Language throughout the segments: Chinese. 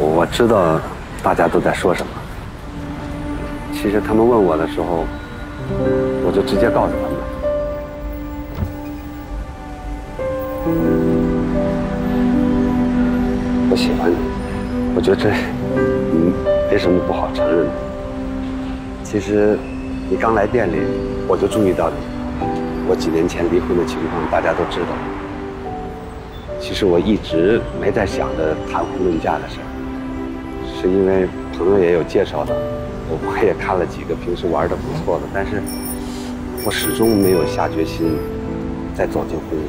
我知道大家都在说什么。其实他们问我的时候，我就直接告诉他们。我喜欢你，我觉得这嗯没什么不好承认的。其实你刚来店里，我就注意到你。我几年前离婚的情况大家都知道。其实我一直没在想着谈婚论嫁的事儿，是因为朋友也有介绍的，我我也看了几个平时玩的不错的，但是我始终没有下决心再走进婚姻。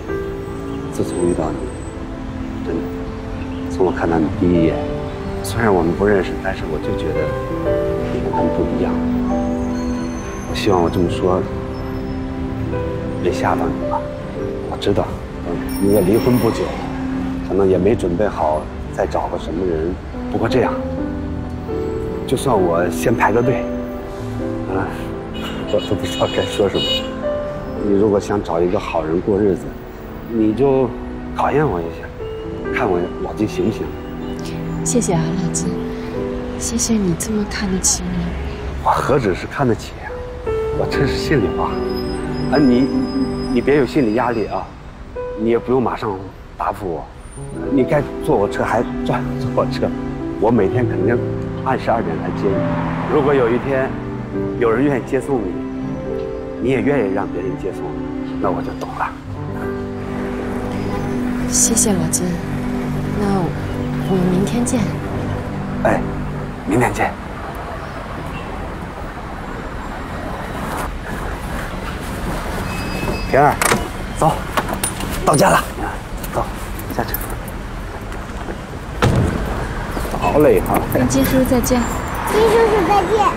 自从遇到你，真的，从我看到你第一眼，虽然我们不认识，但是我就觉得你跟他们不一样。我希望我这么说没吓到你吧？我知道，你也离婚不久，可能也没准备好再找个什么人。不过这样，就算我先排个队，啊，我都不知道该说什么。你如果想找一个好人过日子，你就考验我一下，看我老金行不行？谢谢啊，老金，谢谢你这么看得起我。我何止是看得起呀，我这是心里话。啊，你你别有心理压力啊，你也不用马上答复我。你该坐我车还坐坐我车，我每天肯定按时二点来接你。如果有一天有人愿意接送你，你也愿意让别人接送，那我就懂了。谢谢老金，那我们明天见。哎，明天见。平儿，走，到家了，走，下车。好累哈。金叔叔再见。金叔叔。再见。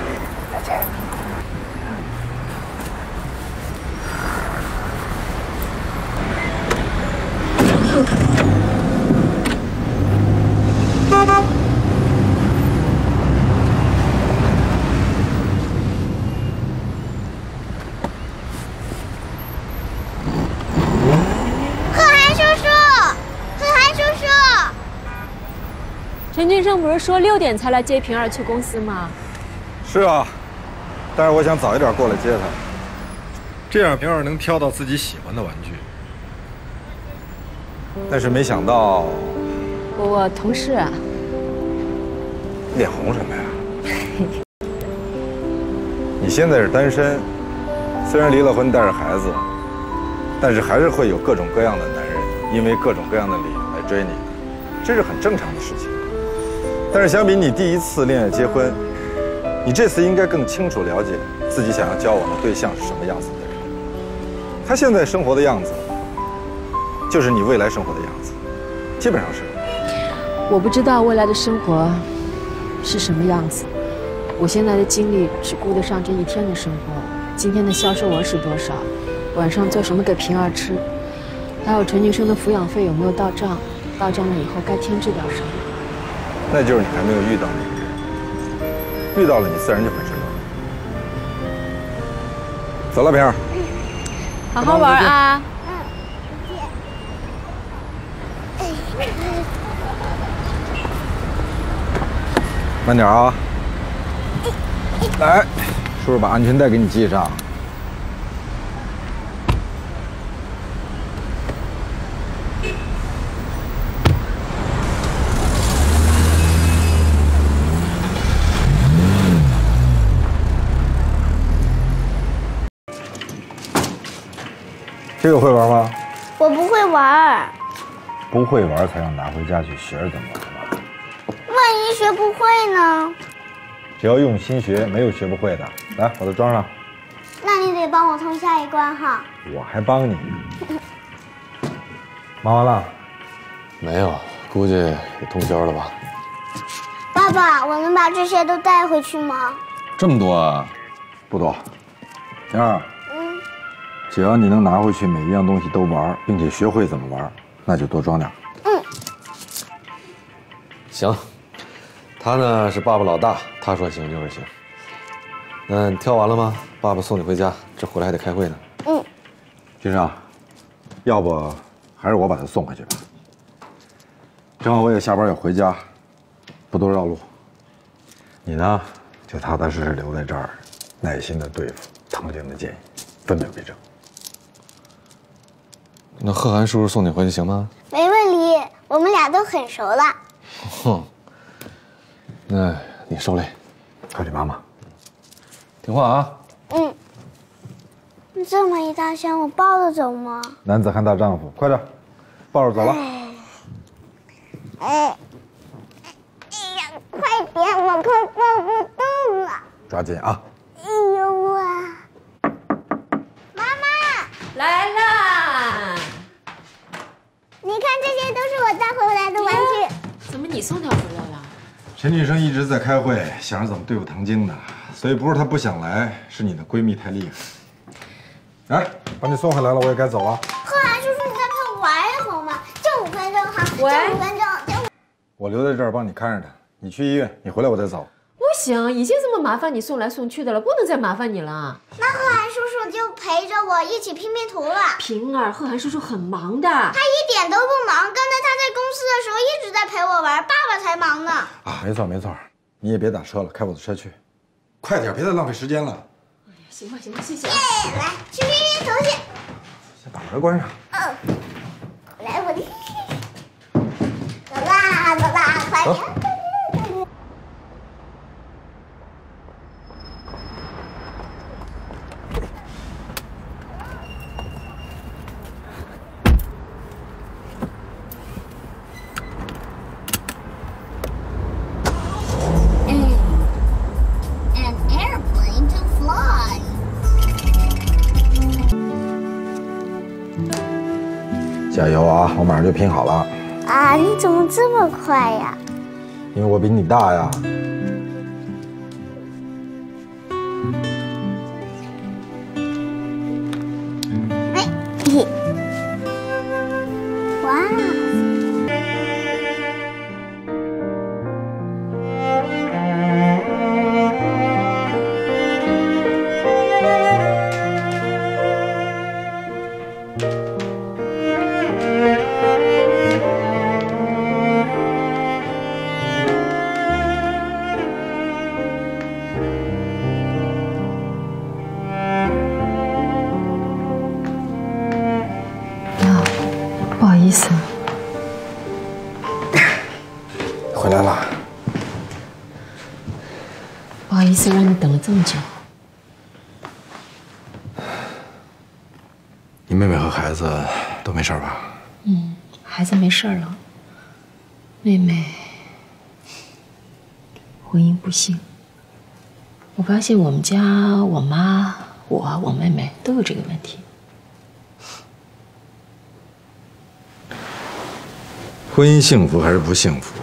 贺涵叔叔，贺涵叔叔，陈俊生不是说六点才来接平儿去公司吗？是啊，但是我想早一点过来接她，这样平儿能挑到自己喜欢的玩具。但是没想到，我我同事啊，脸红什么呀？你现在是单身，虽然离了婚带着孩子，但是还是会有各种各样的男人因为各种各样的理由来追你，这是很正常的事情。但是相比你第一次恋爱结婚，你这次应该更清楚了解自己想要交往的对象是什么样子的人。他现在生活的样子，就是你未来生活的样子，基本上是。我不知道未来的生活是什么样子，我现在的精力只顾得上这一天的生活。今天的销售额是多少？晚上做什么给平儿吃？还有陈俊生的抚养费有没有到账？到账了以后该添置点什么？那就是你还没有遇到遇到了你自然就会知道。走了，平儿。好好玩啊！慢点啊！来，叔叔把安全带给你系上。这个会玩吗？我不会玩，不会玩才要拿回家去学着怎么玩嘛。万一学不会呢？只要用心学，没有学不会的。来，把它装上。那你得帮我通下一关哈。我还帮你。忙完了？没有，估计也通宵了吧。爸爸，我能把这些都带回去吗？这么多啊？不多。婷儿，嗯，只要你能拿回去每一样东西都玩，并且学会怎么玩，那就多装点。嗯行，他呢是爸爸老大，他说行就是行。那你挑完了吗？爸爸送你回家，这回来还得开会呢。嗯，金生，要不还是我把他送回去吧。正好我也下班要回家，不多绕路。你呢，就踏踏实实留在这儿，耐心的对付唐晶的建议，分秒必争。那贺涵叔叔送你回去行吗？没问题，我们俩都很熟了。哼，那你受累，快去妈妈。听话啊。嗯。这么一大箱，我抱着走吗？男子汉大丈夫，快点，抱着走了。哎，哎呀，快点，我快抱不动了。抓紧啊！哎呦啊！妈妈来啦！你看，这些都是我带回来的玩具。怎么你送他回来了？陈俊生一直在开会，想着怎么对付唐晶呢，所以不是她不想来，是你的闺蜜太厉害。哎，把你送回来了，我也该走了。贺涵叔叔，你再陪我玩一会儿吗？就五分钟哈，就五分钟，就五。我留在这儿帮你看着她，你去医院，你回来我再走。不行，已经这么麻烦你送来送去的了，不能再麻烦你了。那贺涵叔叔就陪着我一起拼拼图了。平儿，贺涵叔叔很忙的。他一点都不忙，刚才他在公司的时候一直在陪我玩，爸爸才忙呢。啊，没错没错，你也别打车了，开我的车去，快点，别再浪费时间了。行吧，行吧，谢谢啊。哎，来去拼拼图去。先把门关上。嗯，来我的。走啦走啦，快点拼好了，啊，你怎么这么快呀？因为我比你大呀。相信我们家我妈、我、我妹妹都有这个问题。婚姻幸福还是不幸福，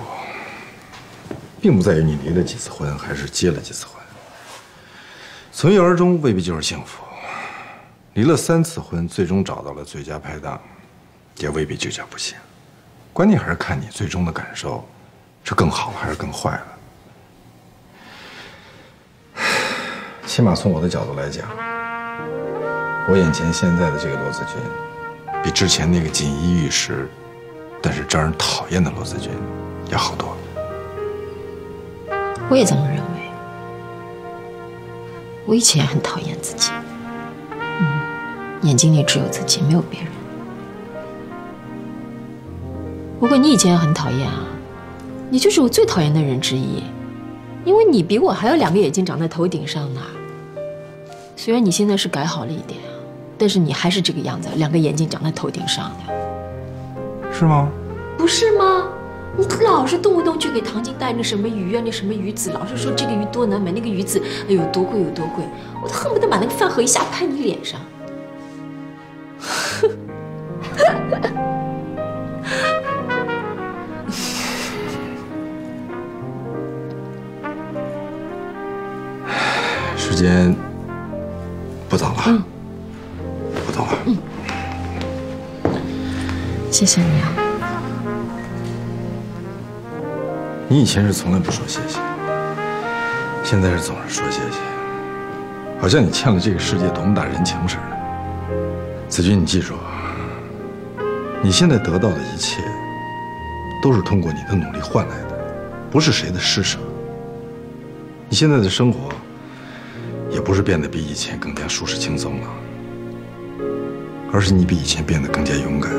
并不在于你离了几次婚，还是结了几次婚。从一而终未必就是幸福，离了三次婚，最终找到了最佳拍档，也未必就叫不幸。关键还是看你最终的感受，是更好了还是更坏了。起码从我的角度来讲，我眼前现在的这个罗子君，比之前那个锦衣玉食。但是招人讨厌的罗子君要好多了。我也这么认为。我以前也很讨厌自己，嗯，眼睛里只有自己，没有别人。不过你以前也很讨厌啊，你就是我最讨厌的人之一，因为你比我还有两个眼睛长在头顶上呢。虽然你现在是改好了一点，但是你还是这个样子，两个眼睛长在头顶上的。是吗？不是吗？你老是动不动就给唐晶带那什么鱼啊，那什么鱼籽，老是说这个鱼多难买，那个鱼籽哎呦多贵有多贵，我都恨不得把那个饭盒一下拍你脸上。谢谢你啊，你以前是从来不说谢谢，现在是总是说谢谢，好像你欠了这个世界多么大人情似的。子君，你记住啊，你现在得到的一切，都是通过你的努力换来的，不是谁的施舍。你现在的生活，也不是变得比以前更加舒适轻松了，而是你比以前变得更加勇敢，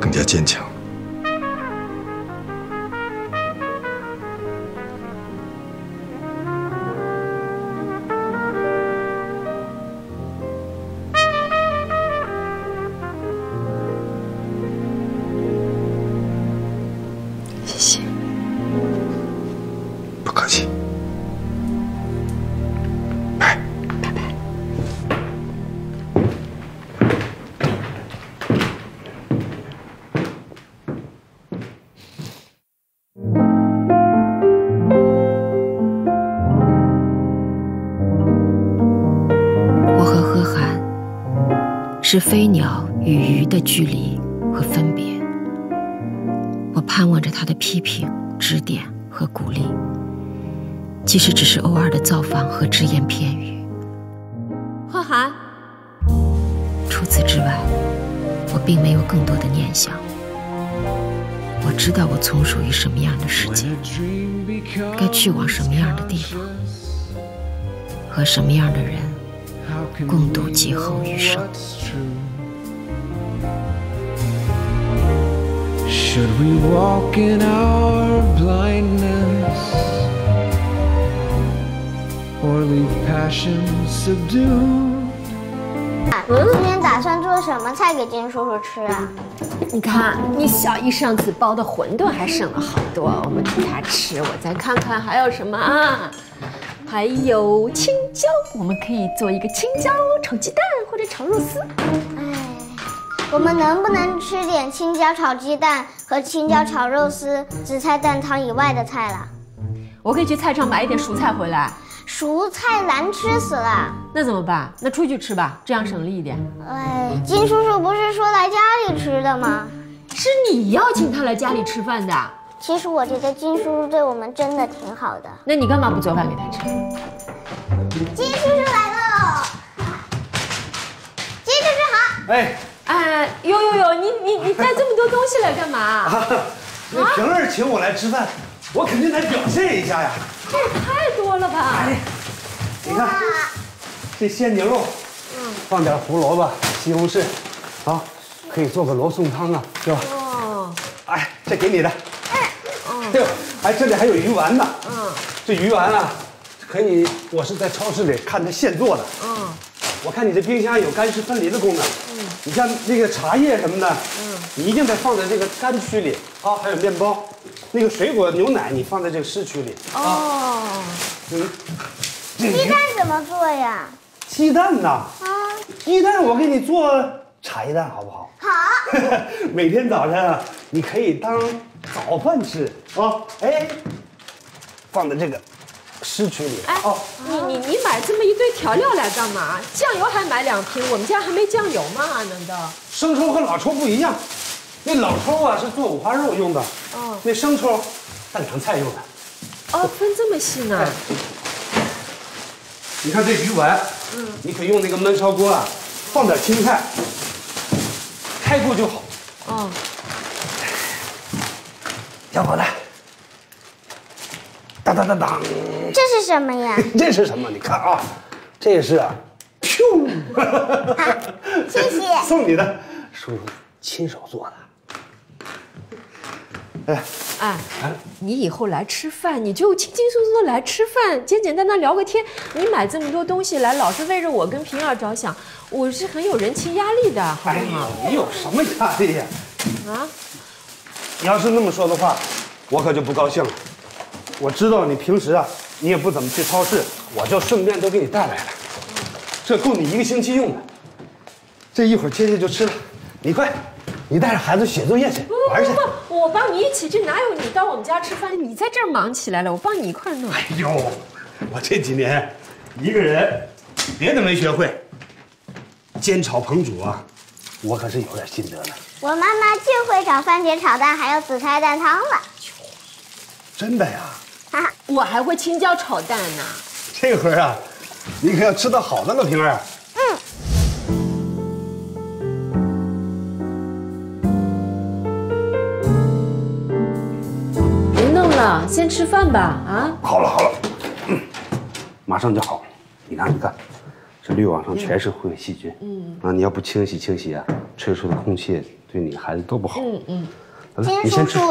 更加坚强。地方，和什么样的人共度劫后余生。Should we walk in our blindness or leave passion subdued? 今天打算做什么菜给金叔叔吃啊？你看，你小姨上次包的馄饨还剩了好多，我们替她吃。我再看看还有什么啊？还有青椒，我们可以做一个青椒炒鸡蛋或者炒肉丝。哎，我们能不能吃点青椒炒鸡蛋和青椒炒肉丝、紫菜蛋汤以外的菜了？我可以去菜场买一点蔬菜回来。蔬菜难吃死了。那怎么办？那出去吃吧，这样省力一点。哎，金叔叔不是说来家里吃的吗？是你邀请他来家里吃饭的，其实我觉得金叔叔对我们真的挺好的。那你干嘛不做饭给他吃？金叔叔来喽！金叔叔好。哎，哎，呦呦呦，你你你带这么多东西来干嘛？那平儿请我来吃饭，我肯定得表现一下呀。这也太多了吧！你看，这鲜牛肉，放点胡萝卜、西红柿，啊，可以做个罗宋汤啊，是吧？哦，哎，这给你的。哎对，哎，这里还有鱼丸呢。嗯这鱼丸啊，可以，我是在超市里看着现做的。嗯，我看你这冰箱有干湿分离的功能。嗯，你像那个茶叶什么的，嗯，你一定得放在这个干区里啊。还有面包，那个水果牛奶你放在这个湿区里。哦，嗯，这鸡蛋怎么做呀？鸡蛋呐，啊，鸡蛋我给你做茶叶蛋好不好？好。每天早上啊，你可以当早饭吃啊。哎，放在这个湿区里。哎哦，你你你买这么一堆调料来干嘛？酱油还买两瓶，我们家还没酱油吗？难道？生抽和老抽不一样，那老抽啊是做五花肉用的，哦那生抽拌凉菜用的。哦，分这么细呢？你看这鱼丸，嗯，你可以用那个焖烧锅啊，放点青菜，开锅就好。哦，小伙子，当当当当，这是什么呀？这是什么？你看啊，这是，噗，谢谢。送你的，叔叔亲手做的。哎，哎，你以后来吃饭，你就轻轻松松的来吃饭，简简单单聊个天。你买这么多东西来，老是为着我跟平儿着想，我是很有人情压力的，好哎不好？呦，你有什么压力呀？啊，你要是那么说的话，我可就不高兴了。我知道你平时啊，你也不怎么去超市，我就顺便都给你带来了，这够你一个星期用的。这一会儿切切就吃了，你快，你带着孩子写作业去玩去。不，我帮你一起去，哪有你到我们家吃饭？你在这儿忙起来了，我帮你一块弄。哎呦，我这几年一个人别的没学会，煎炒烹煮啊，我可是有点心得的。我妈妈就会炒番茄炒蛋，还有紫菜蛋汤了。真的呀，我还会青椒炒蛋呢。这回啊，你可要吃的好的了，平儿。嗯别弄了，先吃饭吧。啊，好了好了，嗯，马上就好。你看你看，这滤网上全是灰细菌。嗯啊，你要不清洗清洗啊，吹出的空气对你孩子都不好。嗯嗯，金叔你先吃叔。，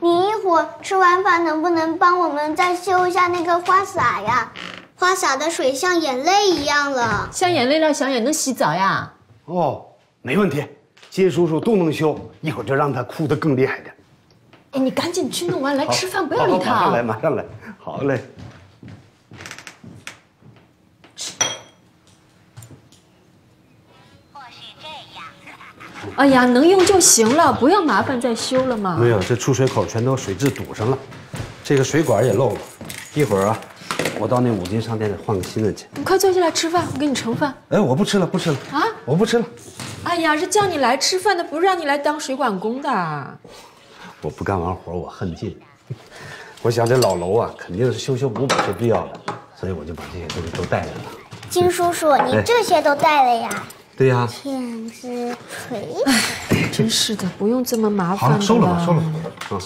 你一会儿吃完饭能不能帮我们再修一下那个花洒呀？花洒的水像眼泪一样了。像眼泪了，小眼能洗澡呀？哦，没问题，金叔叔都能修，一会儿就让他哭得更厉害点。哎，你赶紧去弄完来吃饭，不要理他好马上来，啊。马上来。好嘞。哎呀，能用就行了，不要麻烦再修了嘛。没有，这出水口全都水质堵上了，这个水管也漏了。一会儿啊，我到那五金商店里换个新的去。你快坐下来吃饭，我给你盛饭。哎，我不吃了，不吃了啊我不吃了，哎呀，是叫你来吃饭的，不是让你来当水管工的。我不干完活我恨劲。我想这老楼啊，肯定是修修补补是必要的，所以我就把这些东西都带来了。金叔叔，你这些都带了呀？对呀、天之锤。真是的，不用这么麻好了，烦的收了吧，收了吧。啊，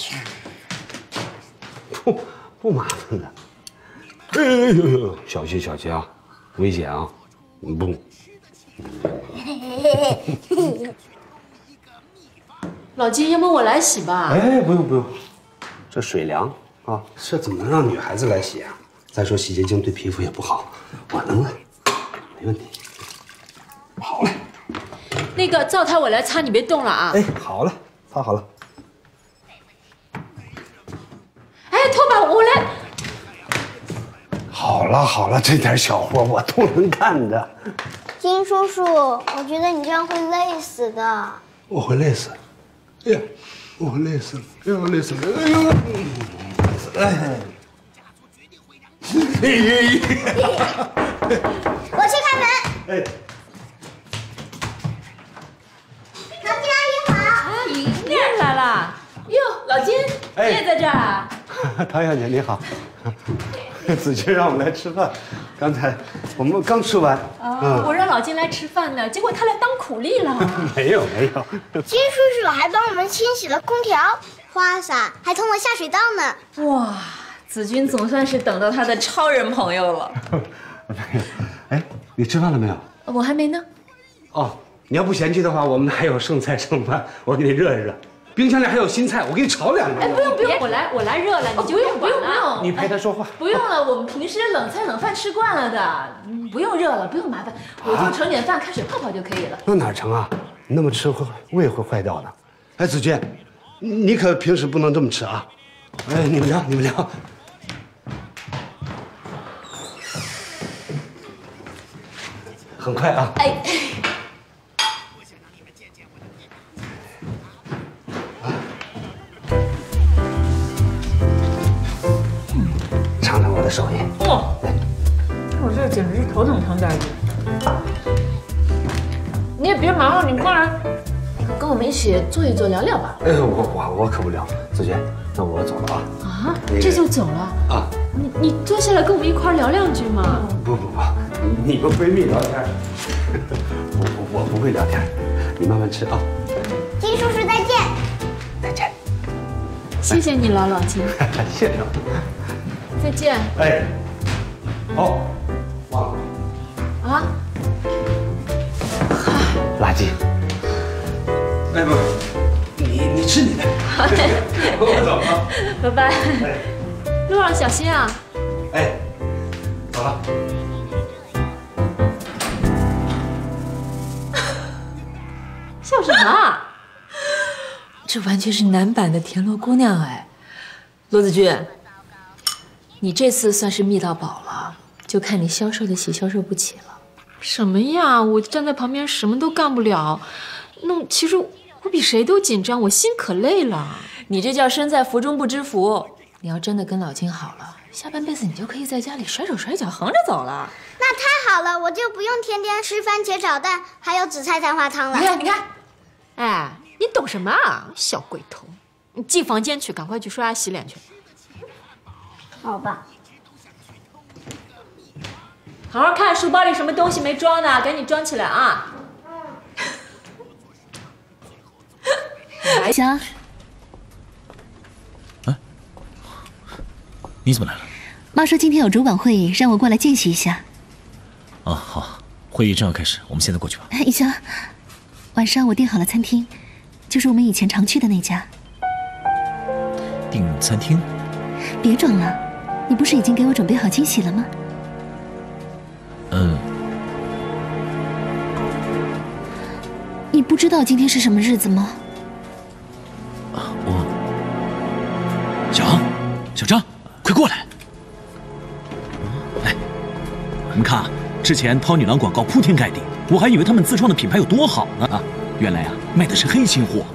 不不麻烦的。哎呦呦呦，小心小心啊，危险啊！嗯不，老金，要么我来洗吧。哎，不用不用，这水凉啊，这怎么能让女孩子来洗啊？再说洗洁精对皮肤也不好，我能来，没问题。好嘞，那个灶台我来擦，你别动了啊。哎，好了，擦好了。哎，拖把我来。好了好了，这点小活我都能干的，金叔叔，我觉得你这样会累死的。我会累死。哎呀，我会累死了，哎呦，累死了，哎呦，累死了，哎。我去开门。哎，来了。哟，老金，哎你也在这儿啊？唐小姐你好，子君让我们来吃饭，刚才我们刚吃完，啊，我让老金来吃饭呢，结果他来当苦力了。没有没有，金叔叔还帮我们清洗了空调、花洒，还通了下水道呢。哇，子君总算是等到他的超人朋友了。哎，你吃饭了没有？我还没呢。哦，你要不嫌弃的话，我们还有剩菜剩饭，我给你热一热。冰箱里还有新菜，我给你炒两个。哎，不用不用，我来我来热了，你就用不用不了。用，你陪他说话。不用了，我们平时冷菜冷饭吃惯了的，嗯不用热了，不用麻烦，我就盛点饭，开水泡泡就可以了。那哪成啊？那么吃会胃会坏掉的。哎，子君，你你可平时不能这么吃啊。哎，你们聊，你们聊。很快啊。哎，手艺。哇，我这简直是头等舱待遇。你也别忙了，你过来，跟我们一起坐一坐，聊聊吧。哎，我我我可不聊。子君，那我走了啊。啊那，个这就走了？啊，你你坐下来跟我们一块儿聊两句嘛。不不不，你们闺蜜聊天，我我我不会聊天，你慢慢吃啊。金叔叔再见。再见。谢谢你了，老金。谢谢。再见哎，哦，忘了啊。垃圾。哎不，你你吃你的。我走了。拜拜。路上小心啊。哎，走了。笑什么啊？这完全是男版的田螺姑娘哎，罗子君，你这次算是觅到宝了，就看你消受得起消受不起了。什么呀？我站在旁边什么都干不了。那其实我比谁都紧张，我心可累了。你这叫身在福中不知福。你要真的跟老金好了，下半辈子你就可以在家里甩手甩脚横着走了。那太好了，我就不用天天吃番茄炒蛋，还有紫菜蛋花汤了。你看，你看，哎，你懂什么啊，小鬼头！你进房间去，赶快去刷牙洗脸去。好吧。好好看书包里什么东西没装呢，赶紧装起来啊！行。你怎么来了？妈说今天有主管会议，让我过来见习一下。啊，好，会议正要开始，我们现在过去吧。雨翔，晚上我订好了餐厅，就是我们以前常去的那家。订餐厅？别装了，你不是已经给我准备好惊喜了吗？嗯。你不知道今天是什么日子吗？啊我，小昂，小张，快过来！来，你们看啊，之前涛女郎广告铺天盖地，我还以为他们自创的品牌有多好呢啊，原来啊，卖的是黑心货。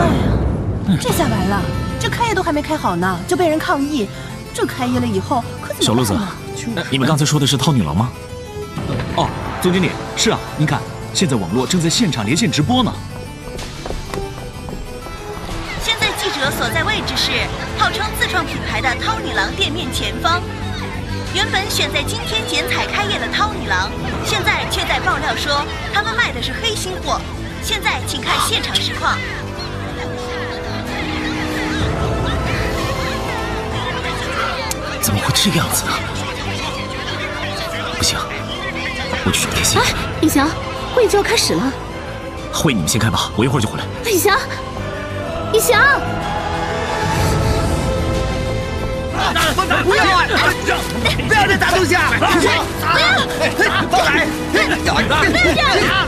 哎呀，这下完了，这开业都还没开好呢，就被人抗议。这开业了以后可怎小陆子，你们刚才说的是涛女郎吗？哦，总经理，是啊，您看。现在网络正在现场连线直播呢。现在记者所在位置是号称自创品牌的涛女郎店面前方。原本选在今天剪彩开业的涛女郎，现在却在爆料说他们卖的是黑心货。现在请看现场实况。怎么会这个样子呢？不行，我去找天心。李翔。会议就要开始了，会你们先开吧，我一会儿就回来。李翔，李翔，不要啊！不要再砸东西啊！不要！放来！不要这样！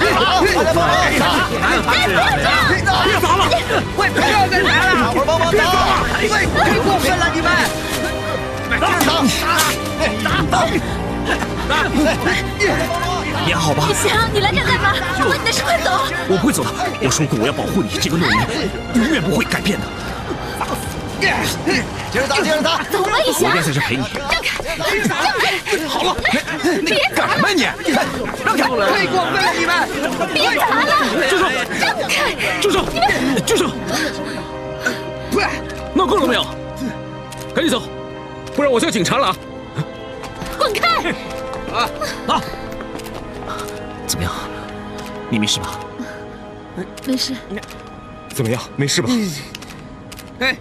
别砸了！喂，不要再砸了！我帮忙砸！喂，太过分了，你们！打！打！打打！你还好吧？李翔，你来这干嘛？我你的事，快走！我不会走的，我说过我要保护你，这个诺言永远不会改变的。接着打，接着打！走吧，李翔！我便在这陪你。让开！让开！好了，别干什么你？让开！太过分了，你们！别打了！住手！让开！住手！你们住手！闹够了没有？赶紧走，不然我叫警察了啊！滚开！啊啊！怎么样？你没事吧？没事。怎么样？没事吧？哎，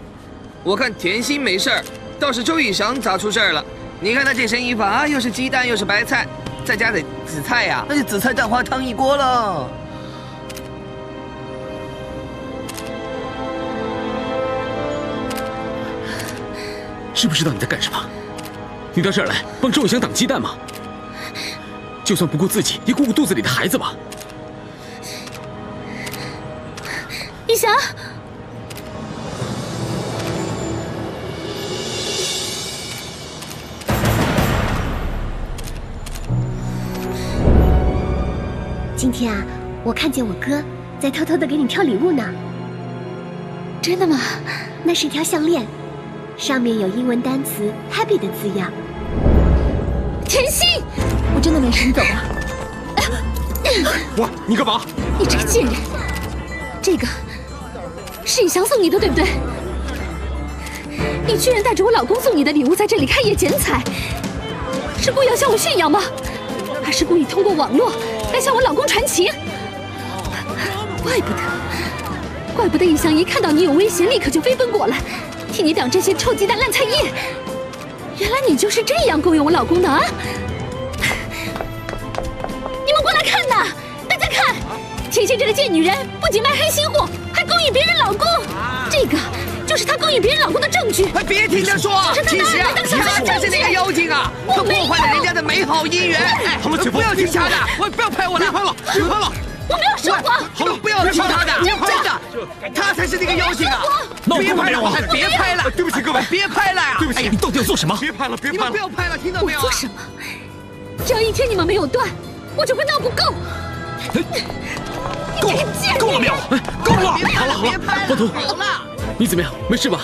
我看甜心没事儿，倒是周宇翔咋出事儿了。你看他这身衣服啊，又是鸡蛋又是白菜，再加点紫菜呀，那就紫菜蛋花汤一锅了。知不知道你在干什么？你到这儿来帮周宇翔挡鸡蛋吗？就算不顾自己，也顾顾肚子里的孩子吧。一翔，今天啊，我看见我哥在偷偷的给你挑礼物呢。真的吗？那是一条项链，上面有英文单词 “happy” 的字样。甜心。我真的没事，你走吧。喂，你干嘛？你这个贱人！这个是以翔送你的，对不对？你居然带着我老公送你的礼物在这里开业剪彩，是故意要向我炫耀吗？还是故意通过网络来向我老公传情？怪不得，怪不得以翔一看到你有危险，立刻就飞奔过来，替你挡这些臭鸡蛋烂菜叶。原来你就是这样勾引我老公的啊！甜心这个贱女人，不仅卖黑心货，还勾引别人老公。这个就是她勾引别人老公的证据。别听她说，其实啊，他就是那个妖精啊，她破坏了人家的美好姻缘。哎，不要听她的，我不要拍我了，拍了，别拍了。好了，不要听他的，真的，他才是那个妖精啊！别拍了，别拍了，对不起各位，别拍了呀！对不起，你到底要做什么？别拍了，别拍了，不要拍了，听到没有？我做什么？只要一天你们没有断，我就会闹不够。够了，够了没有？够了！好了好了，光头，好了，你怎么样？没事吧？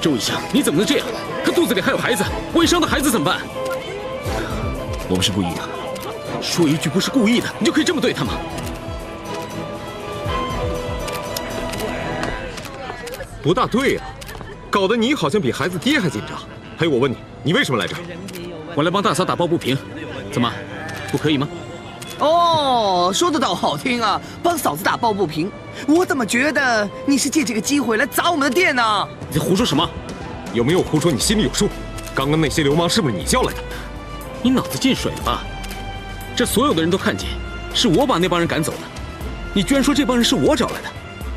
周以翔，你怎么能这样？他肚子里还有孩子，万一伤到孩子怎么办？我们是故意的，说一句不是故意的，你就可以这么对他吗？不大对啊，搞得你好像比孩子爹还紧张。还有，我问你，你为什么来这儿？我来帮大嫂打抱不平，怎么，不可以吗？哦，说的倒好听啊，帮嫂子打抱不平。我怎么觉得你是借这个机会来砸我们的店呢？你在胡说什么？有没有胡说？你心里有数。刚刚那些流氓是不是你叫来的？你脑子进水了吧？这所有的人都看见，是我把那帮人赶走的。你居然说这帮人是我找来的，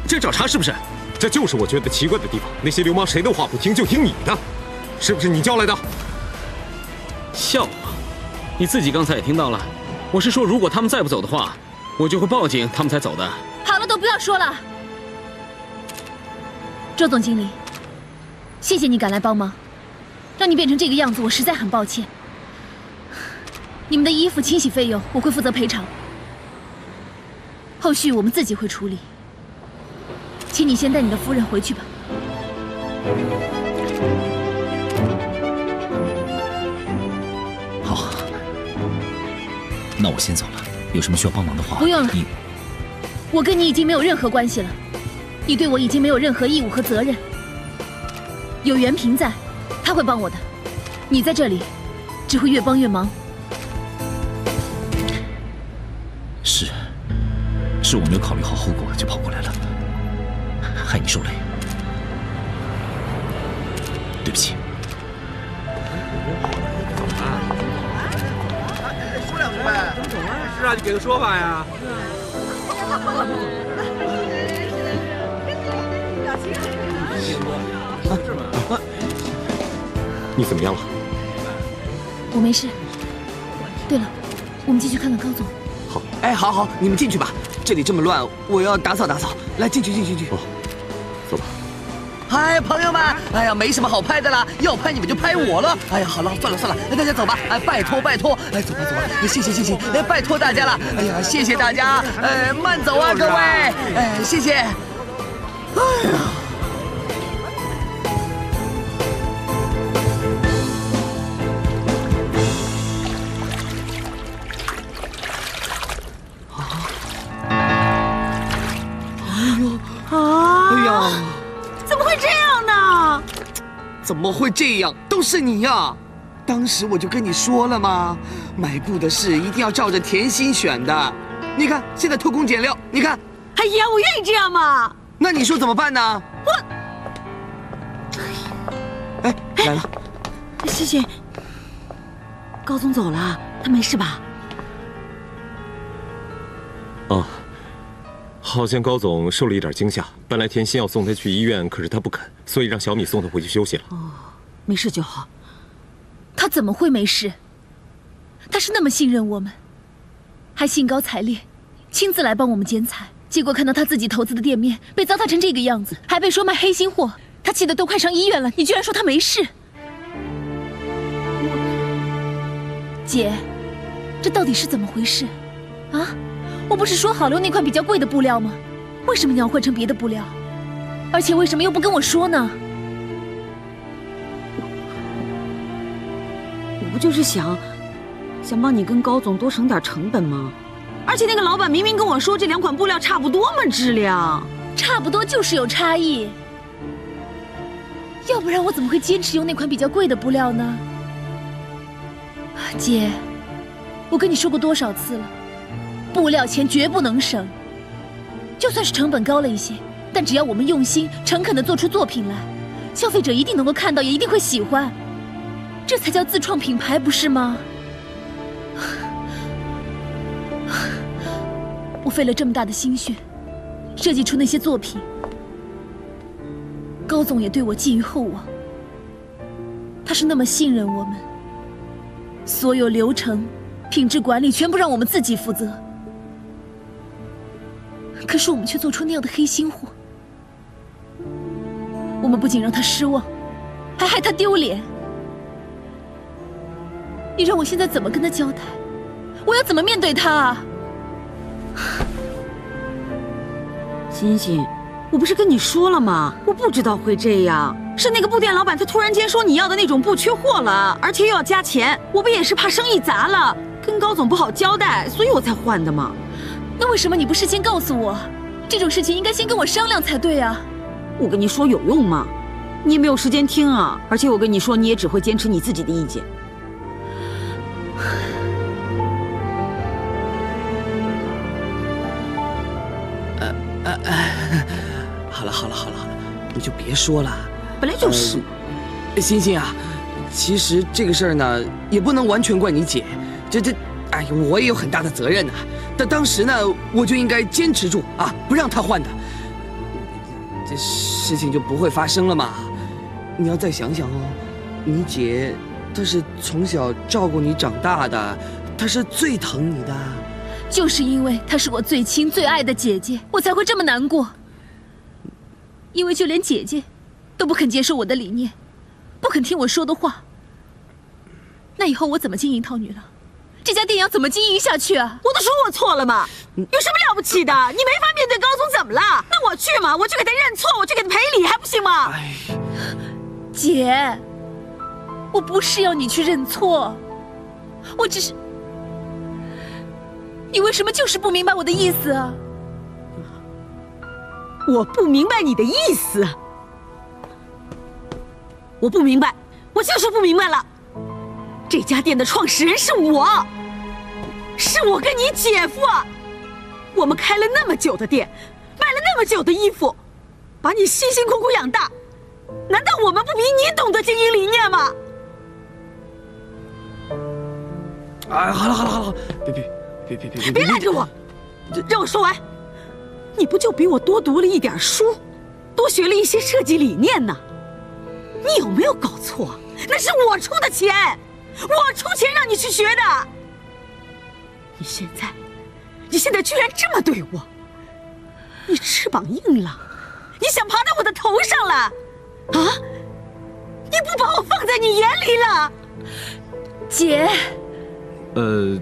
这找茬是不是？这就是我觉得奇怪的地方。那些流氓谁的话不听，就听你的，是不是你叫来的？笑话！你自己刚才也听到了，我是说，如果他们再不走的话，我就会报警，他们才走的。好了，都不要说了。周总经理，谢谢你赶来帮忙，让你变成这个样子，我实在很抱歉。你们的衣服清洗费用我会负责赔偿，后续我们自己会处理。请你先带你的夫人回去吧。好，那我先走了。有什么需要帮忙的话，不用了你我跟你已经没有任何关系了，你对我已经没有任何义务和责任。有袁平在，他会帮我的。你在这里，只会越帮越忙。是我没有考虑好后果就跑过来了，害你受累，对不起。说两句呗。是啊，你给个说法呀。你怎么样了？我没事。对了，我们进去看看高总。好，哎，好好，你们进去吧。这里这么乱，我要打扫打扫。来，进去，进去，进去。走吧。嗨，朋友们，哎呀，没什么好拍的啦，要拍你们就拍我了。哎呀，好了，算了算了，哎，大家走吧。哎，拜托拜托，哎，走吧走吧，谢谢谢谢，哎，拜托大家了。哎呀，谢谢大家，呃，慢走啊，各位，哎，谢谢。哎呀。怎么会这样？都是你呀！当时我就跟你说了嘛？买布的事一定要照着甜心选的。你看，现在偷工减料，你看。哎呀，我愿意这样嘛。那你说怎么办呢？我，哎，来了。谢谢。高总走了，他没事吧？啊，好像高总受了一点惊吓。本来甜心要送他去医院，可是他不肯，所以让小米送他回去休息了。哦，没事就好。他怎么会没事？他是那么信任我们，还兴高采烈，亲自来帮我们剪彩。结果看到他自己投资的店面被糟蹋成这个样子，还被说卖黑心货，他气得都快上医院了。你居然说他没事？姐，这到底是怎么回事？啊，我不是说好了用那款比较贵的布料吗？为什么你要换成别的布料？而且为什么又不跟我说呢？我不就是想，想帮你跟高总多省点成本吗？而且那个老板明明跟我说这两款布料差不多嘛，质量差不多就是有差异。要不然我怎么会坚持用那款比较贵的布料呢？姐，我跟你说过多少次了，布料钱绝不能省。就算是成本高了一些，但只要我们用心、诚恳地做出作品来，消费者一定能够看到，也一定会喜欢。这才叫自创品牌，不是吗？我费了这么大的心血，设计出那些作品，高总也对我寄予厚望。他是那么信任我们，所有流程、品质管理全部让我们自己负责。可是我们却做出那样的黑心货，我们不仅让他失望，还害他丢脸。你让我现在怎么跟他交代？我要怎么面对他啊？欣欣，我不是跟你说了吗？我不知道会这样，是那个布店老板他突然间说你要的那种布缺货了，而且又要加钱，我不也是怕生意砸了，跟高总不好交代，所以我才换的嘛。那为什么你不事先告诉我？这种事情应该先跟我商量才对啊！我跟你说有用吗？你也没有时间听啊！而且我跟你说，你也只会坚持你自己的意见。呃呃呃，好了好了好了好了，你就别说了。本来就是。欣欣啊，其实这个事儿呢，也不能完全怪你姐，这这，哎呀，我也有很大的责任呐。但当时呢，我就应该坚持住啊，不让她换的，这事情就不会发生了嘛。你要再想想哦，你姐她是从小照顾你长大的，她是最疼你的。就是因为她是我最亲最爱的姐姐，我才会这么难过。因为就连姐姐都不肯接受我的理念，不肯听我说的话。那以后我怎么经营套女郎？这家店要怎么经营下去啊？我都说我错了嘛，有什么了不起的？你没法面对高总怎么了？那我去嘛，我去给他认错，我去给他赔礼，还不行吗？姐，我不是要你去认错，我只是……你为什么就是不明白我的意思啊？我不明白你的意思，我不明白，我就是不明白了。这家店的创始人是我，是我跟你姐夫，我们开了那么久的店，卖了那么久的衣服，把你辛辛苦苦养大，难道我们不比你懂得经营理念吗？哎，好了好了好了，别别别别别别拦着我，让我说完。你不就比我多读了一点书，多学了一些设计理念呢？你有没有搞错？那是我出的钱，我出钱让你去学的。你现在，你现在居然这么对我，你翅膀硬了，你想爬到我的头上了？啊？你不把我放在你眼里了？姐，呃，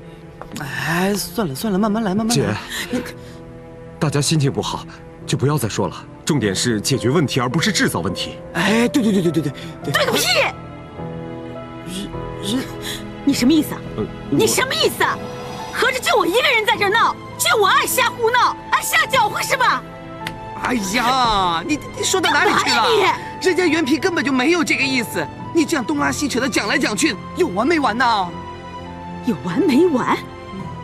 哎，算了算了，慢慢来，慢慢姐来。你大家心情不好，就不要再说了。重点是解决问题，而不是制造问题。哎，对对对对对对对，对个屁！人人，你什么意思啊？呃，你什么意思啊？合着就我一个人在这闹，就我爱瞎胡闹，爱瞎搅和是吧？哎呀，你你说到哪里去了干嘛呀？人家原皮根本就没有这个意思，你这样东拉西扯的讲来讲去，有完没完呢？有完没完？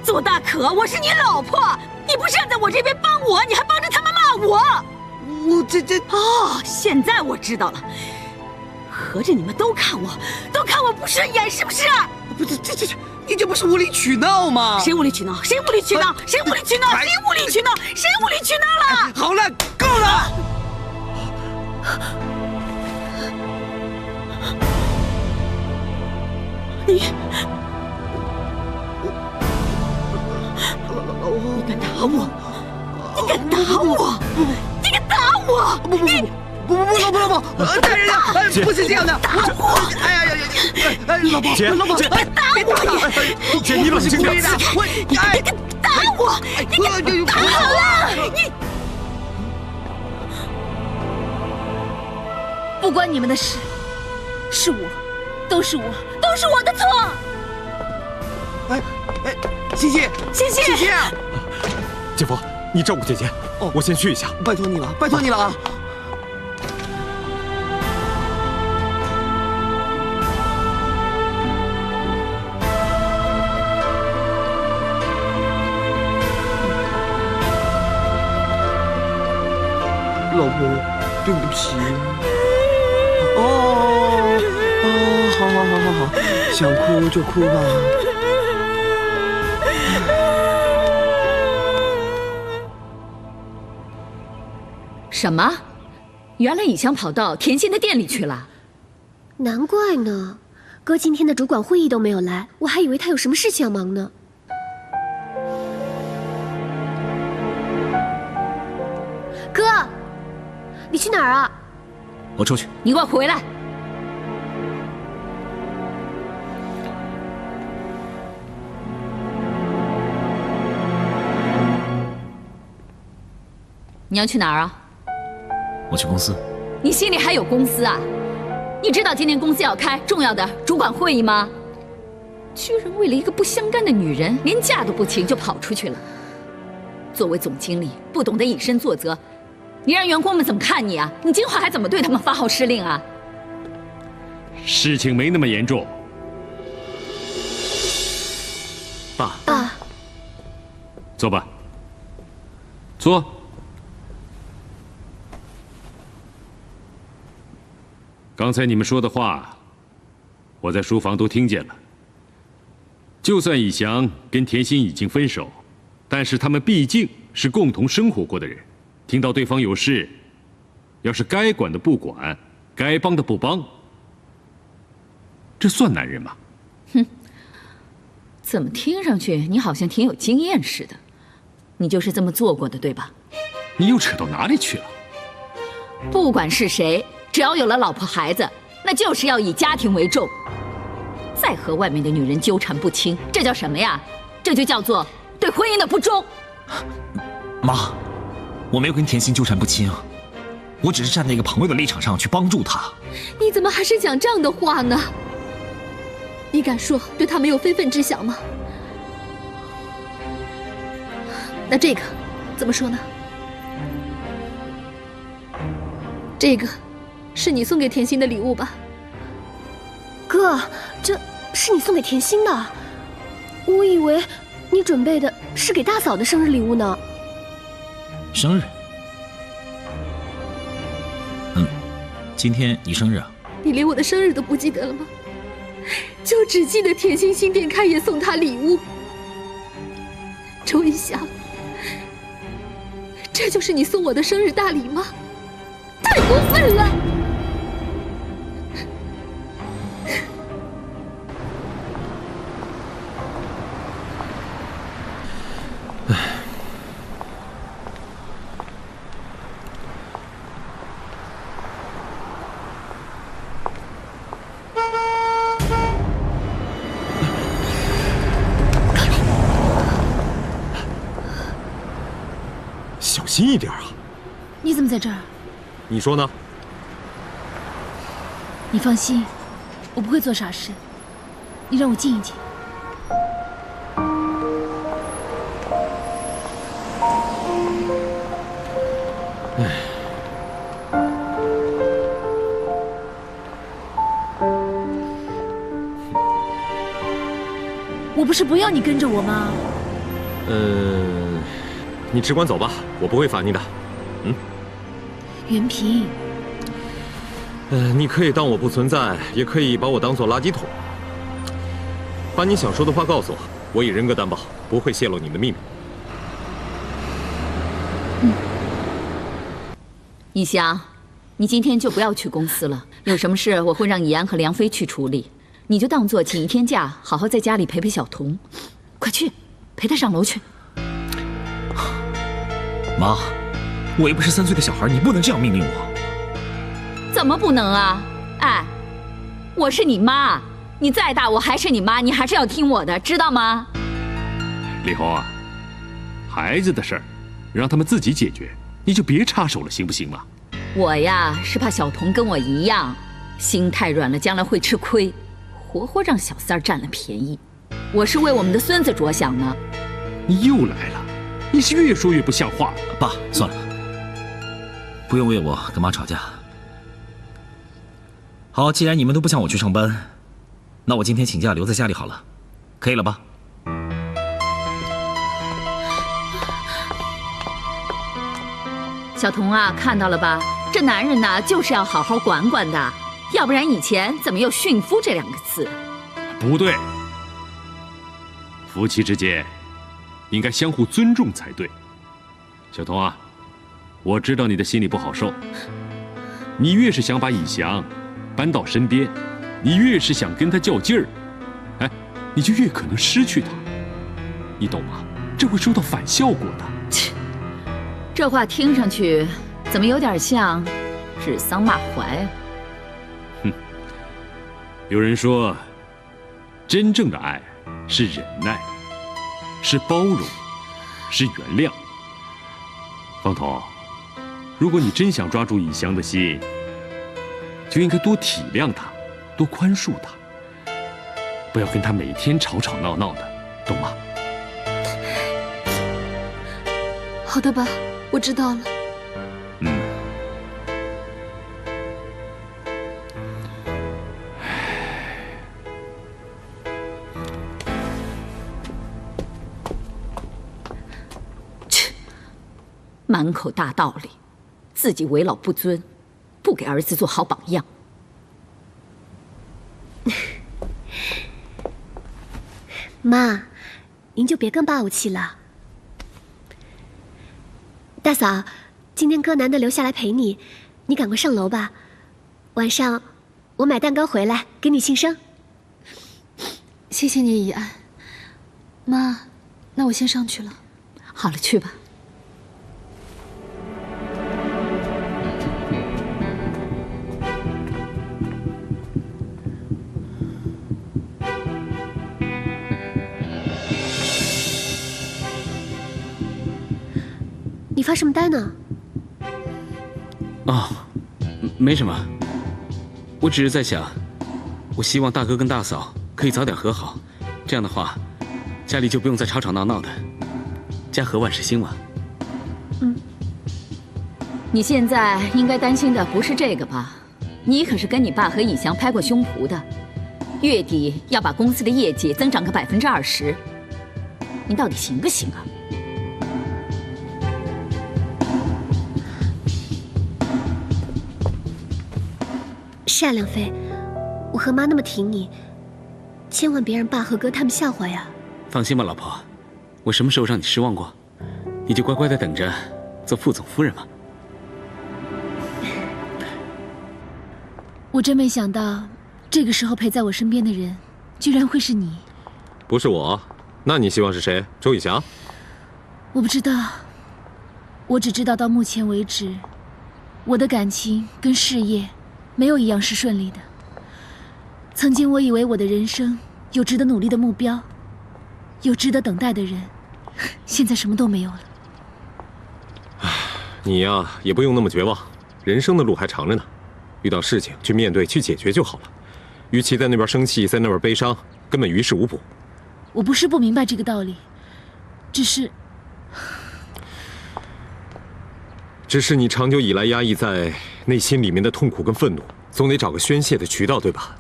左大可，我是你老婆，你不站在我这边帮我，你还帮着他们骂我。我这这哦，现在我知道了，合着你们都看我，都看我不顺眼是不是？不是这这这，你这不是无理取闹吗？谁无理取闹？谁无理取闹？谁无理取闹？谁无理取闹？谁无理取闹了？好了，够了！你，你敢打我？你敢打我？你敢打我？不不不不不不老婆老婆，呃，大人呀，哎，不是这样的，打我！哎呀呀呀，哎哎，老婆姐老婆，姐哎打我！姐，你冷静点。我你哎你敢打我？你敢打好了！你不关你们的事，是我，都是我，都是我的错。哎哎，欣欣，欣欣欣欣，姐夫，你照顾姐姐。哦我先去一下。拜托你了，拜托你了啊！对不起。哦哦，好好好好好，想哭就哭吧。什么？原来你想跑到甜心的店里去了？难怪呢，哥今天的主管会议都没有来，我还以为他有什么事情要忙呢。去哪儿啊？我出去。你给我回来！你要去哪儿啊？我去公司。你心里还有公司啊？你知道今天公司要开重要的主管会议吗？居然为了一个不相干的女人，连假都不请就跑出去了。作为总经理，不懂得以身作则，你让员工们怎么看你啊？你今后还怎么对他们发号施令啊？事情没那么严重。爸，爸，坐吧。坐。刚才你们说的话，我在书房都听见了。就算以翔跟田心已经分手，但是他们毕竟是共同生活过的人，听到对方有事，要是该管的不管，该帮的不帮，这算男人吗？哼怎么听上去你好像挺有经验似的？你就是这么做过的，对吧？你又扯到哪里去了？不管是谁，只要有了老婆孩子，那就是要以家庭为重。再和外面的女人纠缠不清，这叫什么呀？这就叫做对婚姻的不忠。妈，我没有跟甜心纠缠不清，我只是站在一个朋友的立场上去帮助她。你怎么还是讲这样的话呢？你敢说对他没有非分之想吗？那这个怎么说呢？这个是你送给甜心的礼物吧？哥，这是你送给甜心的，我以为你准备的是给大嫂的生日礼物呢。生日？嗯，今天你生日啊？你连我的生日都不记得了吗？就只记得甜心新店开业送他礼物。周一翔，这就是你送我的生日大礼吗？太过分了！心一点啊！你怎么在这儿？你说呢？你放心，我不会做傻事。你让我静一静。我不是不要你跟着我吗？嗯，你只管走吧，我不会罚你的。嗯，袁平，呃，你可以当我不存在，也可以把我当做垃圾桶。把你想说的话告诉我，我以人格担保，不会泄露你的秘密。以翔，你今天就不要去公司了，有什么事我会让以安和梁飞去处理，你就当做请一天假，好好在家里陪陪小童。快去，陪他上楼去。妈，我又不是三岁的小孩，你不能这样命令我。怎么不能啊？哎，我是你妈，你再大我还是你妈，你还是要听我的，知道吗？李红啊，孩子的事儿，让他们自己解决，你就别插手了，行不行嘛？我呀是怕小童跟我一样，心太软了，将来会吃亏，活活让小三儿占了便宜。我是为我们的孙子着想呢。你又来了，你是越说越不像话。爸，算了，不用为我跟妈吵架。好，既然你们都不想我去上班，那我今天请假留在家里好了，可以了吧？小童啊，看到了吧？这男人呢，就是要好好管管的，要不然以前怎么有驯夫这两个字？不对，夫妻之间应该相互尊重才对。小童啊，我知道你的心里不好受，你越是想把以翔搬到身边，你越是想跟他较劲儿，哎，你就越可能失去他，你懂吗？这会收到反效果的。切，这话听上去怎么有点像指桑骂槐啊？有人说，真正的爱是忍耐，是包容，是原谅。方彤，如果你真想抓住以翔的心，就应该多体谅他，多宽恕他，不要跟他每天吵吵闹闹的，懂吗？好的爸，我知道了。满口大道理，自己为老不尊，不给儿子做好榜样。妈，您就别更霸气了。大嫂，今天哥难得留下来陪你，你赶快上楼吧。晚上我买蛋糕回来给你庆生。谢谢你，怡安。妈，那我先上去了。好了，去吧。你发什么呆呢？哦，没什么，我只是在想，我希望大哥跟大嫂可以早点和好，这样的话，家里就不用再吵吵闹闹的，家和万事兴嘛。嗯你现在应该担心的不是这个吧？你可是跟你爸和以翔拍过胸脯的，月底要把公司的业绩增长个百分之二十，你到底行不行啊？是啊，梁飞，我和妈那么挺你，千万别让爸和哥他们笑话呀。放心吧，老婆，我什么时候让你失望过？你就乖乖的等着做副总夫人吧。我真没想到，这个时候陪在我身边的人，居然会是你。不是我，那你希望是谁？周以翔？我不知道，我只知道到目前为止，我的感情跟事业，没有一样是顺利的。曾经我以为我的人生有值得努力的目标，有值得等待的人，现在什么都没有了。你呀，也不用那么绝望，人生的路还长着呢。遇到事情去面对、去解决就好了。与其在那边生气，在那边悲伤，根本于事无补。我不是不明白这个道理，只是，只是你长久以来压抑在内心里面的痛苦跟愤怒，总得找个宣泄的渠道，对吧？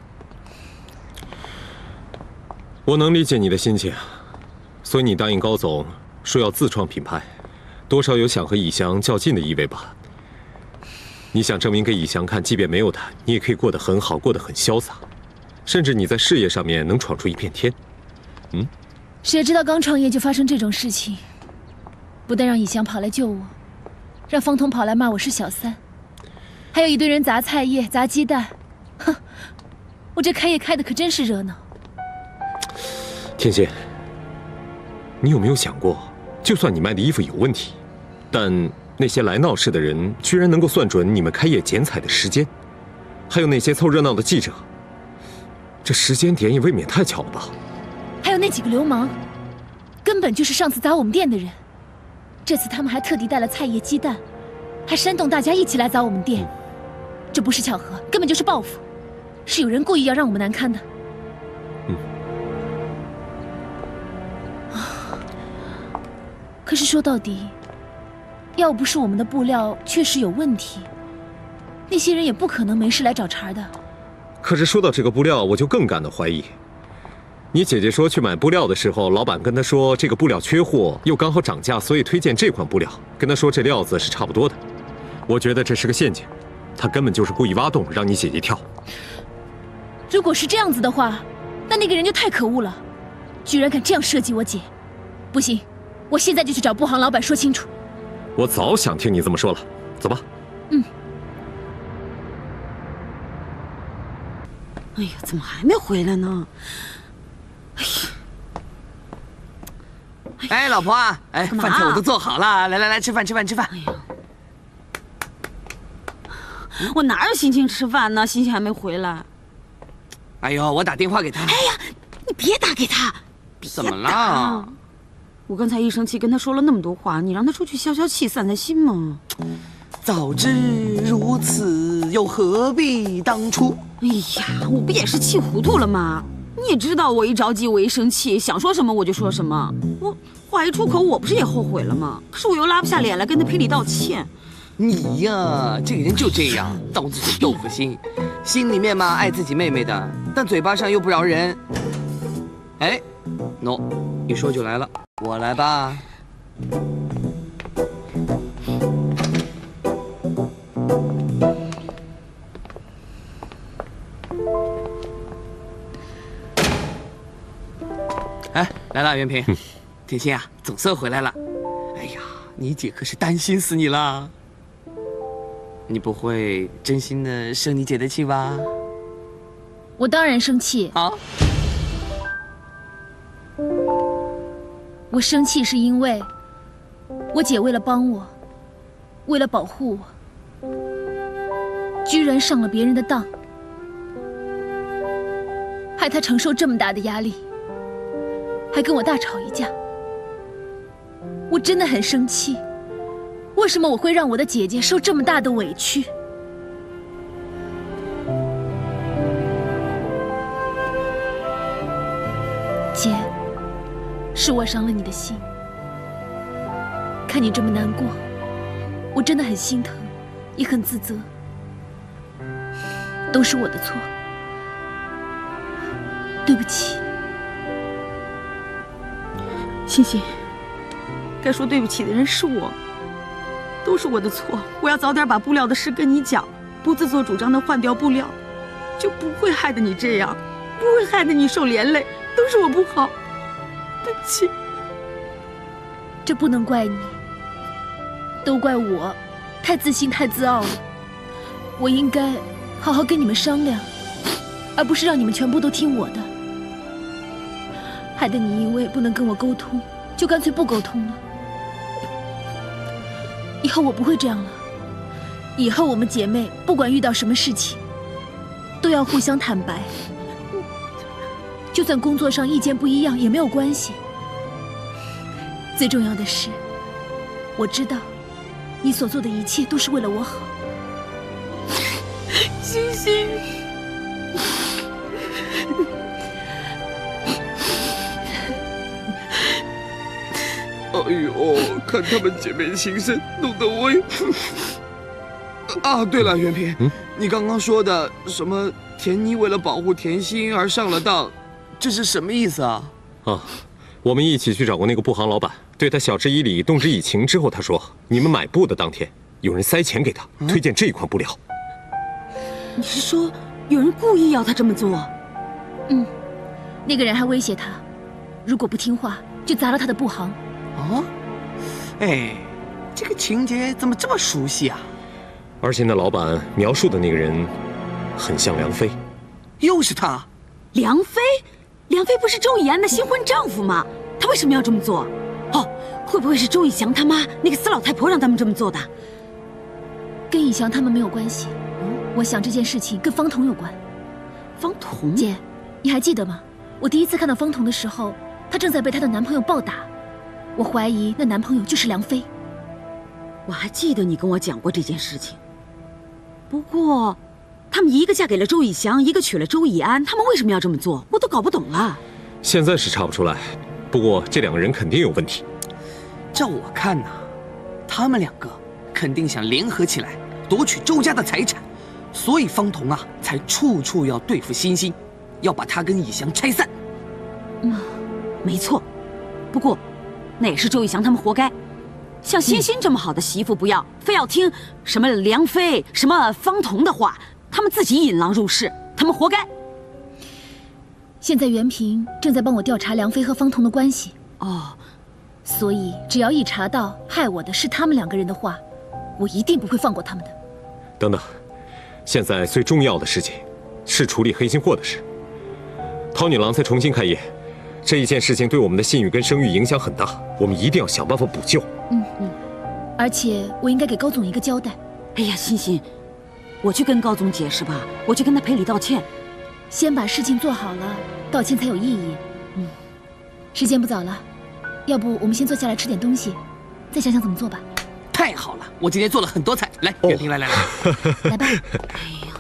我能理解你的心情，所以你答应高总说要自创品牌，多少有想和以翔较劲的意味吧？你想证明给以翔看，即便没有他，你也可以过得很好，过得很潇洒，甚至你在事业上面能闯出一片天。嗯，谁知道刚创业就发生这种事情，不但让以翔跑来救我，让方彤跑来骂我是小三，还有一堆人砸菜叶、砸鸡蛋，哼，我这开业开的可真是热闹。天心，你有没有想过，就算你卖的衣服有问题，但……那些来闹事的人居然能够算准你们开业剪彩的时间，还有那些凑热闹的记者，这时间点也未免太巧了吧？还有那几个流氓，根本就是上次砸我们店的人，这次他们还特地带了菜叶、鸡蛋，还煽动大家一起来砸我们店，这不是巧合，根本就是报复，是有人故意要让我们难堪的。嗯。可是说到底。要不是我们的布料确实有问题，那些人也不可能没事来找茬的。可是说到这个布料，我就更感到怀疑。你姐姐说去买布料的时候，老板跟她说这个布料缺货，又刚好涨价，所以推荐这款布料，跟她说这料子是差不多的。我觉得这是个陷阱，他根本就是故意挖洞让你姐姐跳。如果是这样子的话，那那个人就太可恶了，居然敢这样设计我姐。不行，我现在就去找布行老板说清楚。我早想听你这么说了，走吧。嗯。哎呀，怎么还没回来呢？哎呀！哎，老婆啊，哎，饭菜我都做好了，来来来，吃饭吃饭吃饭。哎呀，我哪有心情吃饭呢？欣欣还没回来。哎呦，我打电话给他。哎呀，你别打给他。怎么了？我刚才一生气跟他说了那么多话，你让他出去消消气、散散心嘛。早知如此，又何必当初？哎呀，我不也是气糊涂了吗？你也知道，我一着急，我一生气，想说什么我就说什么。我话一出口，我不是也后悔了吗？可是我又拉不下脸来跟他赔礼道歉。你呀，这个人就这样，刀子嘴豆腐心，心里面嘛爱自己妹妹的，但嘴巴上又不饶人。哎，喏，一说就来了。我来吧。哎，来了，袁平，甜心啊，总算回来了。哎呀，你姐可是担心死你了。你不会真心的生你姐的气吧？我当然生气。啊？我生气是因为我姐为了帮我，为了保护我，居然上了别人的当，害她承受这么大的压力，还跟我大吵一架。我真的很生气，为什么我会让我的姐姐受这么大的委屈？姐，是我伤了你的心，看你这么难过，我真的很心疼，也很自责，都是我的错，对不起。欣欣，该说对不起的人是我，都是我的错。我要早点把布料的事跟你讲，不自作主张的换掉布料，就不会害得你这样，不会害得你受连累。都是我不好，对不起。这不能怪你，都怪我，太自信太自傲了。我应该好好跟你们商量，而不是让你们全部都听我的，害得你因为不能跟我沟通，就干脆不沟通了。以后我不会这样了，以后我们姐妹不管遇到什么事情，都要互相坦白。就算工作上意见不一样也没有关系。最重要的是，我知道你所做的一切都是为了我好。星星，哎呦，看她们姐妹情深，弄得我也 啊，对了，袁平，你刚刚说的什么田妮为了保护甜心而上了当，这是什么意思啊？啊，我们一起去找过那个布行老板，对他晓之以理，动之以情之后，他说你们买布的当天，有人塞钱给他，推荐这一款布料。你是说有人故意要他这么做？嗯，那个人还威胁他，如果不听话，就砸了他的布行。啊？哎，这个情节怎么这么熟悉啊？而且那老板描述的那个人，很像梁飞。又是他？梁飞？梁飞不是周以安的新婚丈夫吗？他为什么要这么做？哦，会不会是周以翔他妈那个死老太婆让他们这么做的？跟以翔他们没有关系。我想这件事情跟方彤有关。方彤姐，你还记得吗？我第一次看到方彤的时候，她正在被她的男朋友暴打。我怀疑那男朋友就是梁飞。我还记得你跟我讲过这件事情。不过，他们一个嫁给了周以翔，一个娶了周以安，他们为什么要这么做？我都搞不懂了。现在是查不出来，不过这两个人肯定有问题。照我看呐，他们两个肯定想联合起来夺取周家的财产，所以方彤啊才处处要对付欣欣，要把他跟以翔拆散。嗯，没错。不过，那也是周以翔他们活该。像欣欣这么好的媳妇不要，非要听什么梁飞、什么方彤的话，他们自己引狼入室，他们活该。现在袁平正在帮我调查梁飞和方彤的关系。哦，所以只要一查到害我的是他们两个人的话，我一定不会放过他们的。等等，现在最重要的事情是处理黑心货的事。涛女郎才重新开业，这一件事情对我们的信誉跟声誉影响很大，我们一定要想办法补救。嗯嗯，而且我应该给高总一个交代。哎呀，欣欣，我去跟高总解释吧，我去跟他赔礼道歉。先把事情做好了，道歉才有意义。嗯，时间不早了，要不我们先坐下来吃点东西，再想想怎么做吧。太好了，我今天做了很多菜，来，袁平，来来来，来吧。哎呀，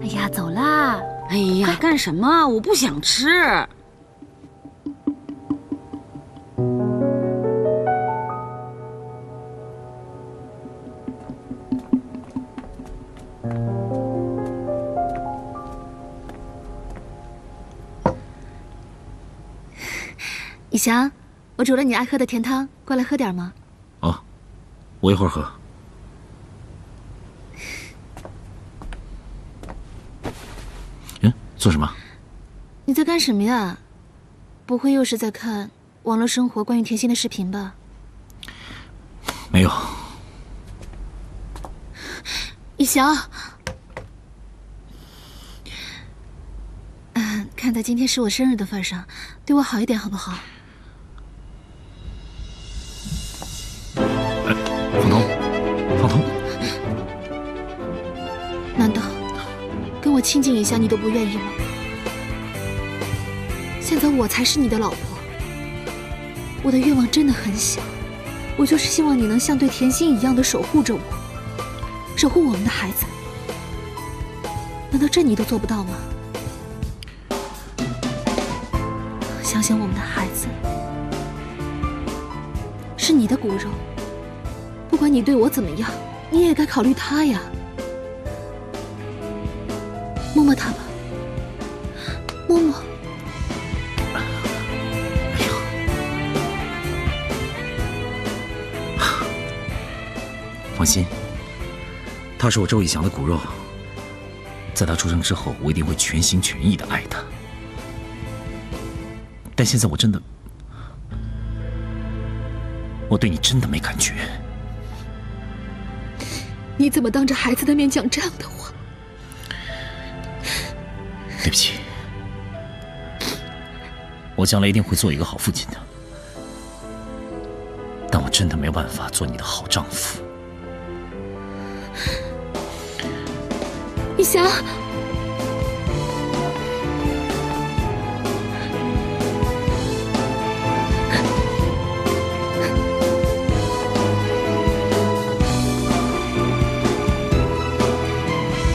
哎呀，走啦！哎呀，干什么？我不想吃。以翔，我煮了你爱喝的甜汤，过来喝点吗？哦，我一会儿喝。嗯，做什么？你在干什么呀？不会又是在看网络生活关于甜心的视频吧？没有。以翔，嗯，看在今天是我生日的份上，对我好一点好不好？亲近一下你都不愿意吗？现在我才是你的老婆，我的愿望真的很小，我就是希望你能像对甜心一样的守护着我，守护我们的孩子。难道这你都做不到吗？想想我们的孩子，是你的骨肉，不管你对我怎么样，你也该考虑他呀。放心，他是我周以翔的骨肉，在他出生之后，我一定会全心全意的爱他。但现在我真的，我对你真的没感觉。你怎么当着孩子的面讲这样的话？对不起，我将来一定会做一个好父亲的，但我真的没有办法做你的好丈夫。以翔。